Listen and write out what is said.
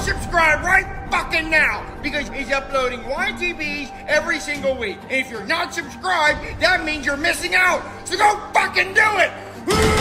subscribe right fucking now because he's uploading YTBs every single week. And if you're not subscribed, that means you're missing out. So go fucking do it.